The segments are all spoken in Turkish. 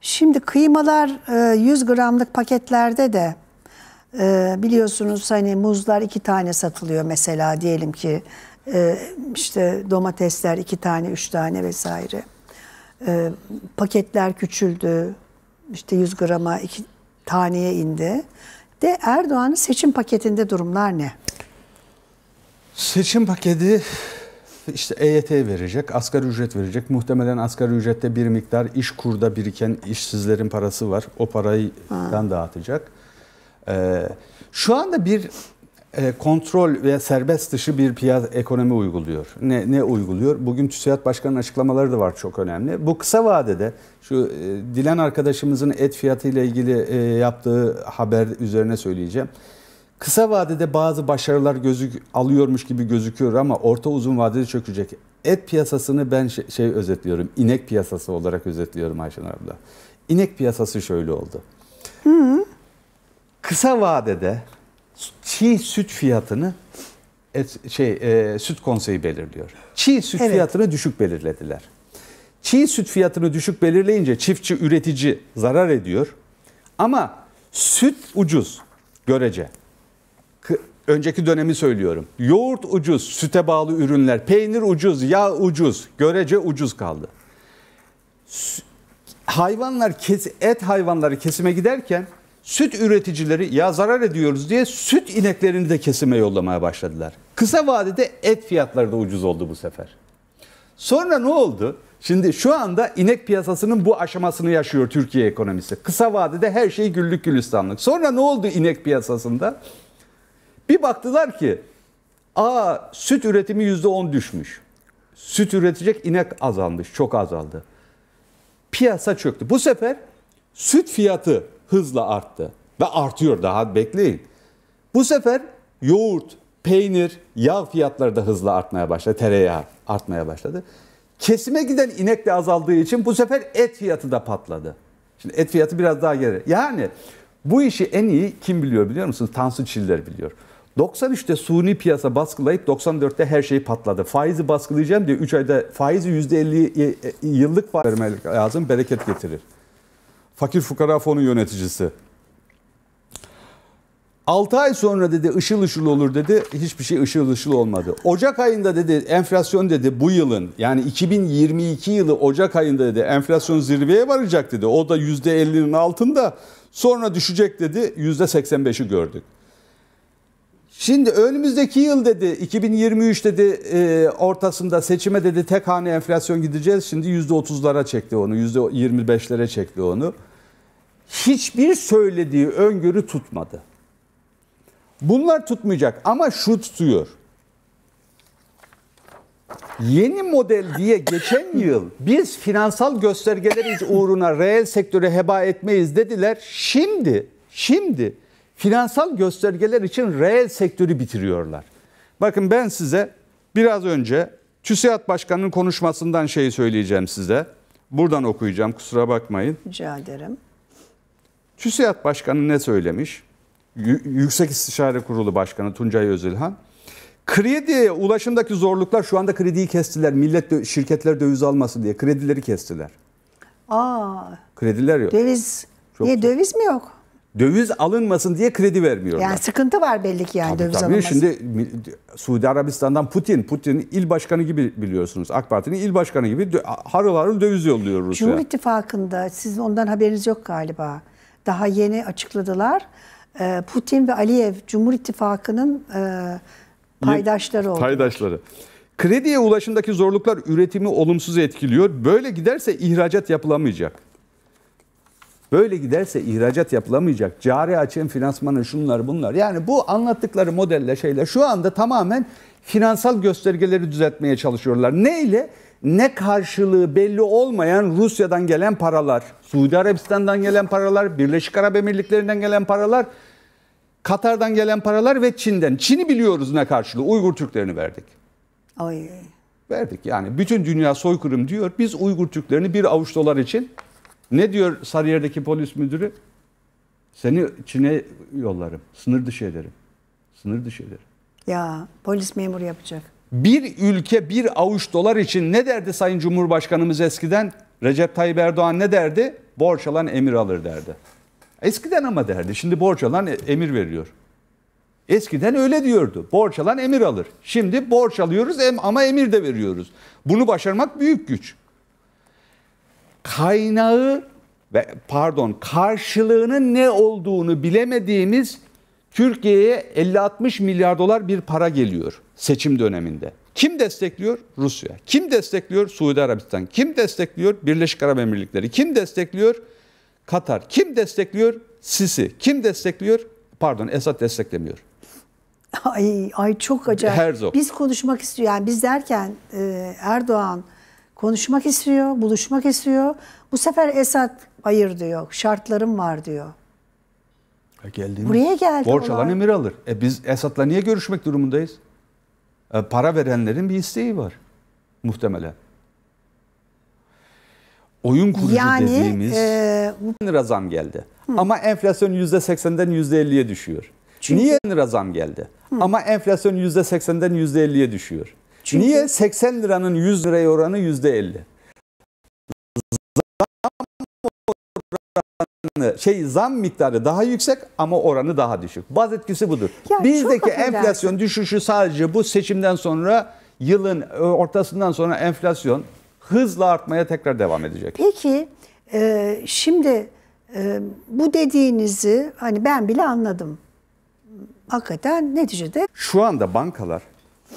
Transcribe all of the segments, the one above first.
Şimdi kıymalar e, 100 gramlık paketlerde de e, biliyorsunuz hani muzlar iki tane satılıyor mesela diyelim ki e, işte domatesler iki tane üç tane vesaire. E, paketler küçüldü işte 100 grama iki taneye indi. De Erdoğan'ın seçim paketinde durumlar ne? Seçim paketi işte EYT verecek, asgari ücret verecek. Muhtemelen asgari ücrette bir miktar iş kurda biriken işsizlerin parası var. O parayı dağıtacak. Ee, şu anda bir e, kontrol ve serbest dışı bir piyasa ekonomi uyguluyor. Ne, ne uyguluyor? Bugün TÜSİAD Başkanı'nın açıklamaları da var çok önemli. Bu kısa vadede şu e, Dilan arkadaşımızın et fiyatı ile ilgili e, yaptığı haber üzerine söyleyeceğim. Kısa vadede bazı başarılar gözük alıyormuş gibi gözüküyor ama orta uzun vadede çökecek. Et piyasasını ben şey, şey özetliyorum. İnek piyasası olarak özetliyorum Ayşen abla. İnek piyasası şöyle oldu. Hı. Kısa vadede çiğ süt fiyatını et, şey e, süt konseyi belirliyor. Çiğ süt evet. fiyatını düşük belirlediler. Çiğ süt fiyatını düşük belirleyince çiftçi üretici zarar ediyor. Ama süt ucuz görece önceki dönemi söylüyorum. Yoğurt ucuz, süte bağlı ürünler, peynir ucuz, yağ ucuz, görece ucuz kaldı. Hayvanlar et hayvanları kesime giderken süt üreticileri ya zarar ediyoruz diye süt ineklerini de kesime yollamaya başladılar. Kısa vadede et fiyatları da ucuz oldu bu sefer. Sonra ne oldu? Şimdi şu anda inek piyasasının bu aşamasını yaşıyor Türkiye ekonomisi. Kısa vadede her şey güllük gülistanlık. Sonra ne oldu inek piyasasında? Bir baktılar ki aa süt üretimi yüzde on düşmüş. Süt üretecek inek azalmış, çok azaldı. Piyasa çöktü. Bu sefer süt fiyatı hızla arttı ve artıyor daha bekleyin. Bu sefer yoğurt, peynir, yağ fiyatları da hızla artmaya başladı. Tereyağı artmaya başladı. Kesime giden inek de azaldığı için bu sefer et fiyatı da patladı. Şimdi et fiyatı biraz daha geri. Yani bu işi en iyi kim biliyor biliyor musunuz? Tansu Çiller biliyor. 93'te suni piyasa baskılayıp 94'te her şey patladı. Faizi baskılayacağım diye 3 ayda faizi %50 yıllık vermek lazım bereket getirir. Fakir Fukara Fonu yöneticisi. 6 ay sonra dedi ışıl ışıl olur dedi. Hiçbir şey ışıl ışıl olmadı. Ocak ayında dedi enflasyon dedi bu yılın yani 2022 yılı Ocak ayında dedi enflasyon zirveye varacak dedi. O da %50'nin altında. Sonra düşecek dedi %85'i gördük. Şimdi önümüzdeki yıl dedi 2023 dedi e, ortasında seçime dedi tek hane enflasyon gideceğiz. Şimdi %30'lara çekti onu %25'lere çekti onu. Hiçbir söylediği öngörü tutmadı. Bunlar tutmayacak ama şu tutuyor. Yeni model diye geçen yıl biz finansal göstergeler uğruna reel sektörü heba etmeyiz dediler. Şimdi, şimdi finansal göstergeler için reel sektörü bitiriyorlar. Bakın ben size biraz önce TÜSİAD Başkanı'nın konuşmasından şeyi söyleyeceğim size. Buradan okuyacağım kusura bakmayın. Rica ederim. TÜSİAD Başkanı ne söylemiş? Y Yüksek İstişare Kurulu Başkanı Tuncay Özilhan. Krediye ulaşımdaki zorluklar şu anda krediyi kestiler. Millet şirketler döviz almasın diye kredileri kestiler. Aa. Krediler yok. Döviz. Çok Niye döviz mi yok? Döviz alınmasın diye kredi vermiyorlar. Yani sıkıntı var belli ki yani tabii, döviz tabii. alınması. Şimdi Suudi Arabistan'dan Putin, Putin'in il başkanı gibi biliyorsunuz. AK Parti'nin il başkanı gibi harıl harıl döviz yolluyor Rusya. Cumhur İttifakı'nda siz ondan haberiniz yok galiba. Daha yeni açıkladılar. Ee, Putin ve Aliyev Cumhur İttifakı'nın e, paydaşları oldu. Paydaşları. Krediye ulaşımdaki zorluklar üretimi olumsuz etkiliyor. Böyle giderse ihracat yapılamayacak. Böyle giderse ihracat yapılamayacak. Cari açığın finansmanı şunlar bunlar. Yani bu anlattıkları modelle şeyler şu anda tamamen finansal göstergeleri düzeltmeye çalışıyorlar. Neyle? Ne karşılığı belli olmayan Rusya'dan gelen paralar, Suudi Arabistan'dan gelen paralar, Birleşik Arap Emirlikleri'nden gelen paralar, Katar'dan gelen paralar ve Çin'den. Çin'i biliyoruz ne karşılığı. Uygur Türklerini verdik. Ay. Verdik yani. Bütün dünya soykırım diyor. Biz Uygur Türklerini bir avuç dolar için ne diyor Sarıyer'deki polis müdürü? Seni Çin'e yollarım. Sınır dışı ederim. Sınır dışı ederim. Ya polis memuru yapacak. Bir ülke bir avuç dolar için ne derdi Sayın Cumhurbaşkanımız eskiden? Recep Tayyip Erdoğan ne derdi? Borç alan emir alır derdi. Eskiden ama derdi. Şimdi borç alan e- emir veriyor. Eskiden öyle diyordu. Borç alan emir alır. Şimdi borç alıyoruz ama emir de veriyoruz. Bunu başarmak büyük güç. Kaynağı ve pardon karşılığının ne olduğunu bilemediğimiz Türkiye'ye 50-60 milyar dolar bir para geliyor seçim döneminde. Kim destekliyor? Rusya. Kim destekliyor? Suudi Arabistan. Kim destekliyor? Birleşik Arap Emirlikleri. Kim destekliyor? Katar. Kim destekliyor? Sisi. Kim destekliyor? Pardon Esad desteklemiyor. Ay, ay çok acayip. Herzog. Biz konuşmak istiyor. Yani biz derken e, Erdoğan konuşmak istiyor, buluşmak istiyor. Bu sefer Esad hayır diyor. Şartlarım var diyor. Geldiğimiz Buraya geldi Borç alan emir alır. E biz Esad'la niye görüşmek durumundayız? E para verenlerin bir isteği var muhtemelen. Oyun kurucu Yani dediğimiz e, bu- lira zam geldi. Ama enflasyon %80'den %50'ye düşüyor. Çünkü- Niye lira zam geldi? Ama enflasyon %80'den %50'ye düşüyor. Çünkü- Niye 80 liranın 100 liraya oranı %50? Zam şey zam miktarı daha yüksek ama oranı daha düşük. Baz etkisi budur. Ya Bizdeki enflasyon düşüşü sadece bu seçimden sonra yılın e, ortasından sonra enflasyon hızla artmaya tekrar devam edecek. peki e, şimdi e, bu dediğinizi hani ben bile anladım. Hakikaten neticede Şu anda bankalar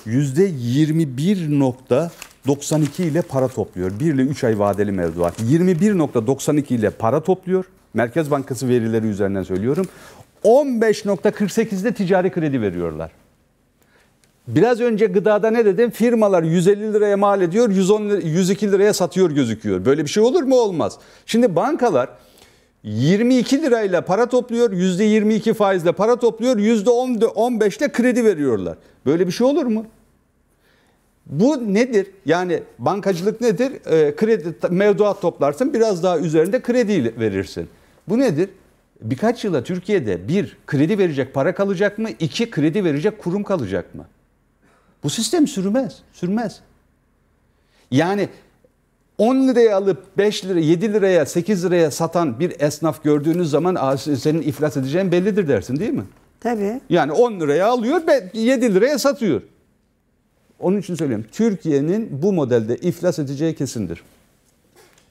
%21.92 ile para topluyor. 1 ile 3 ay vadeli mevduat. 21.92 ile para topluyor. Merkez Bankası verileri üzerinden söylüyorum. 15.48'de ticari kredi veriyorlar. Biraz önce gıdada ne dedim? Firmalar 150 liraya mal ediyor, 110 lira- 102 liraya satıyor gözüküyor. Böyle bir şey olur mu? Olmaz. Şimdi bankalar 22 lirayla para topluyor, %22 faizle para topluyor, %15'le kredi veriyorlar. Böyle bir şey olur mu? Bu nedir? Yani bankacılık nedir? Ee, kredi mevduat toplarsın, biraz daha üzerinde kredi verirsin. Bu nedir? Birkaç yıla Türkiye'de bir kredi verecek para kalacak mı? İki kredi verecek kurum kalacak mı? Bu sistem sürmez, sürmez. Yani 10 liraya alıp 5 lira, 7 liraya, 8 liraya satan bir esnaf gördüğünüz zaman "Aa, senin iflas edeceğin bellidir dersin değil mi? tabii Yani 10 liraya alıyor, be- 7 liraya satıyor. Onun için söylüyorum. Türkiye'nin bu modelde iflas edeceği kesindir.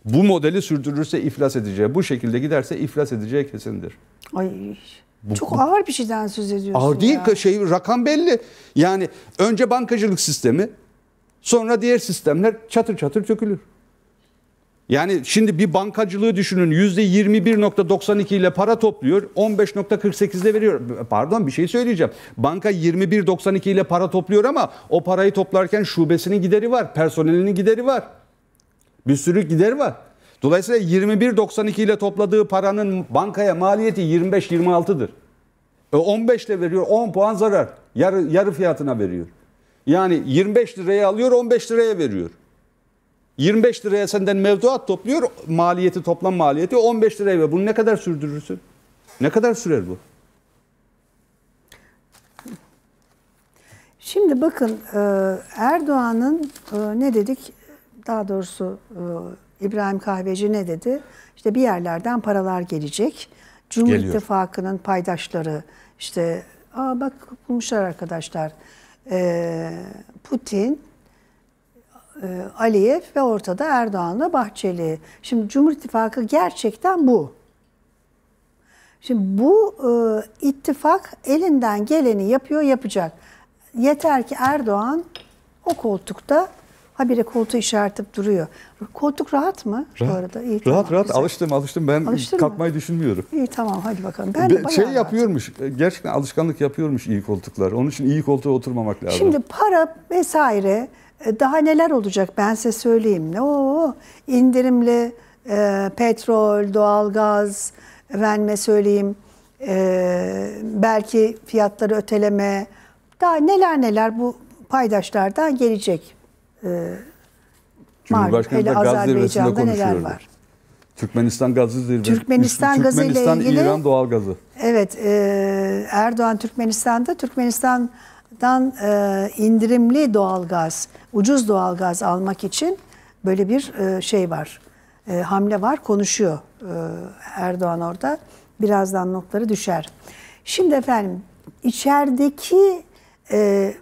Bu modeli sürdürürse iflas edeceği, bu şekilde giderse iflas edeceği kesindir. ay çok ağır bir şeyden söz ediyorsun. Ağır değil ya. şey rakam belli. Yani önce bankacılık sistemi, sonra diğer sistemler çatır çatır çökülür. Yani şimdi bir bankacılığı düşünün %21.92 ile para topluyor 15.48'de veriyor. Pardon bir şey söyleyeceğim. Banka 21.92 ile para topluyor ama o parayı toplarken şubesinin gideri var, personelinin gideri var. Bir sürü gider var. Dolayısıyla 21.92 ile topladığı paranın bankaya maliyeti 25-26'dır. E 15 ile veriyor 10 puan zarar. Yarı, yarı fiyatına veriyor. Yani 25 liraya alıyor 15 liraya veriyor. 25 liraya senden mevduat topluyor maliyeti toplam maliyeti 15 liraya veriyor. Bunu ne kadar sürdürürsün? Ne kadar sürer bu? Şimdi bakın e, Erdoğan'ın e, ne dedik? Daha doğrusu e, İbrahim Kahveci ne dedi? İşte bir yerlerden paralar gelecek. Cumhur Geliyor. İttifakı'nın paydaşları işte aa bak bulmuşlar arkadaşlar. Putin, Aliyev ve ortada Erdoğan'la Bahçeli. Şimdi Cumhur İttifakı gerçekten bu. Şimdi bu e, ittifak elinden geleni yapıyor, yapacak. Yeter ki Erdoğan o koltukta habire koltuğu işaretip duruyor. Koltuk rahat mı bu arada? İyi, rahat tamam, rahat güzel. alıştım alıştım ben Alıştın mı? kalkmayı düşünmüyorum. İyi tamam hadi bakalım. Ben de şey rahat. yapıyormuş gerçekten alışkanlık yapıyormuş iyi koltuklar. Onun için iyi koltuğa oturmamak lazım. Şimdi para vesaire e, daha neler olacak ben size söyleyeyim. Ne o indirimli e, petrol, doğalgaz, efendime söyleyeyim e, belki fiyatları öteleme daha neler neler bu paydaşlardan gelecek. E, Cumhurbaşkanı da gaz zirvesinde konuşuyordu. var. Türkmenistan gazı zirvesi. Türkmenistan gazı ile Türkmenistan, ilgili- İran doğal gazı. Evet, e, Erdoğan Türkmenistan'da Türkmenistan'dan e, indirimli doğalgaz, ucuz doğalgaz almak için böyle bir e, şey var. e, hamle var. Konuşuyor e, Erdoğan orada. Birazdan notları düşer. Şimdi efendim içerideki e,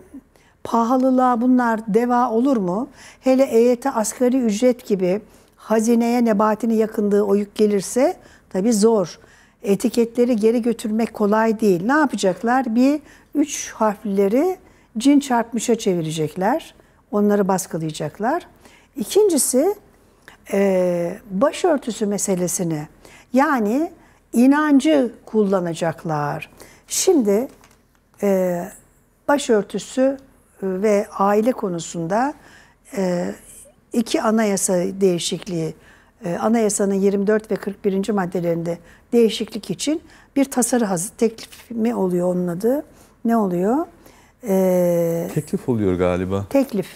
pahalılığa bunlar deva olur mu? Hele EYT asgari ücret gibi hazineye nebatini yakındığı o yük gelirse tabii zor. Etiketleri geri götürmek kolay değil. Ne yapacaklar? Bir üç harfleri cin çarpmışa çevirecekler. Onları baskılayacaklar. İkincisi e, başörtüsü meselesini yani inancı kullanacaklar. Şimdi e, başörtüsü ve aile konusunda e, iki anayasa değişikliği, e, anayasanın 24 ve 41. maddelerinde değişiklik için bir tasarı hazır, teklif mi oluyor onun adı? Ne oluyor? E, Teklif oluyor galiba. teklif.